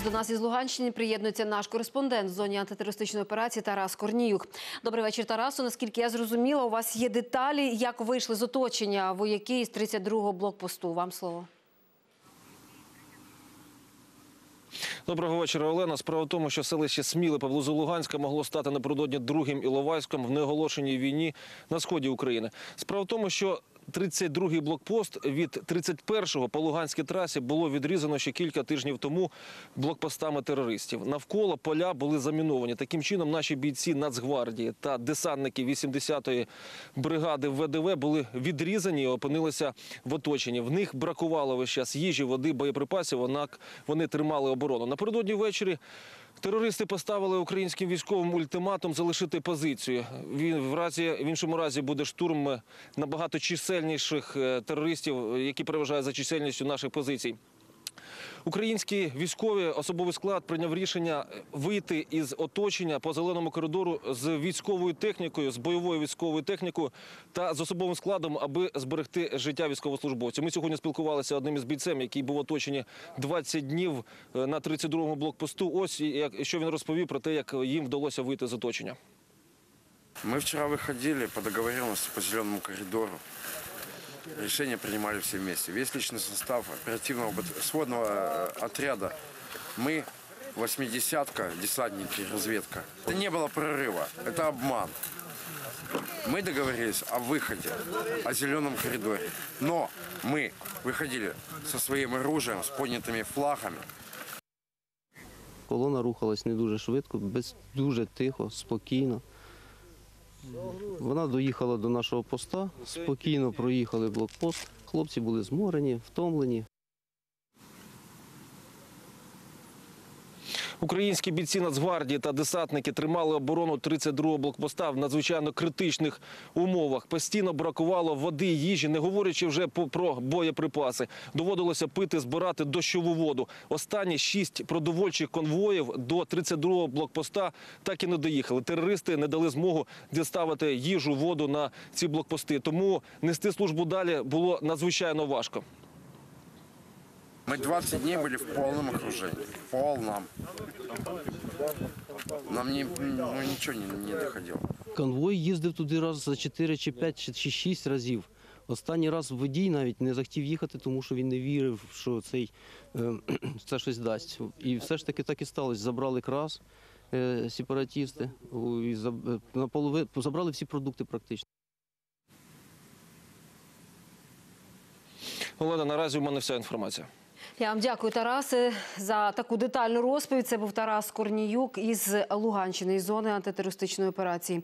Зараз до нас із Луганщини приєднується наш кореспондент в зоні антитерористичної операції Тарас Корніюк. Добрий вечір, Тарасу. Наскільки я зрозуміла, у вас є деталі, як вийшли з оточення вояки із 32-го блокпосту. Вам слово. Доброго вечора, Олена. Справа в тому, що селище Сміле поблизу Луганська могло стати напередодні другим Іловайськом в неоголошеній війні на сході України. Справа в тому, що 32-й блокпост від 31-го по Луганській трасі було відрізано ще кілька тижнів тому блокпостами терористів. Навколо поля були заміновані. Таким чином, наші бійці Нацгвардії та десантники 80-ї бригади ВДВ були відрізані і опинилися в оточенні. В них бракувало весь час їжі, води, боєприпасів. Однак вони тримали оборону. Напередодні ввечері Терористи поставили українським військовим ультиматум залишити позицію. Він в разі в іншому разі буде штурм набагато чисельніших е, терористів, які переважають за чисельністю наших позицій. Українські військові особовий склад прийняв рішення вийти із оточення по зеленому коридору з військовою технікою, з бойовою військовою технікою та з особовим складом, аби зберегти життя військовослужбовців. Ми сьогодні спілкувалися одним із бійцем, який був оточений 20 днів на 32-му блокпосту. Ось як що він розповів про те, як їм вдалося вийти з оточення. Мы вчера выходили по договоренности по зеленому коридору Решения принимали все вместе. Весь личный состав оперативного бат- сводного э, отряда. Мы, восьмидесятка, десантники, разведка. Это не было прорыва, это обман. Мы договорились о выходе, о зеленом коридоре. Но мы выходили со своим оружием, с поднятыми флагами. Колона рухалась не дуже швидко, без, дуже тихо, спокійно. Вона доїхала до нашого поста, спокійно проїхали блокпост. Хлопці були зморені, втомлені. Українські бійці Нацгвардії та десантники тримали оборону 32-го блокпоста в надзвичайно критичних умовах. Постійно бракувало води, їжі, не говорячи вже про боєприпаси. Доводилося пити, збирати дощову воду. Останні шість продовольчих конвоїв до 32-го блокпоста так і не доїхали. Терористи не дали змогу діставити їжу, воду на ці блокпости. Тому нести службу далі було надзвичайно важко. Мы 20 дней были в полном окружении. В полном. Нам не, ну, ничего не, не доходило. Конвой їздив туди раз за 4 чи 5 чи- чи 6 разів. Останній раз водій навіть не захотів їхати, тому що він не вірив, що цей, е, це щось дасть. І все ж таки так і сталося. Забрали крас е, сепаратісти, і е, наполови- забрали всі продукти практично. Олена, наразі у мене вся інформація. Я вам дякую, Тарасе, за таку детальну розповідь. Це був Тарас Корніюк із Луганщини із зони антитерористичної операції.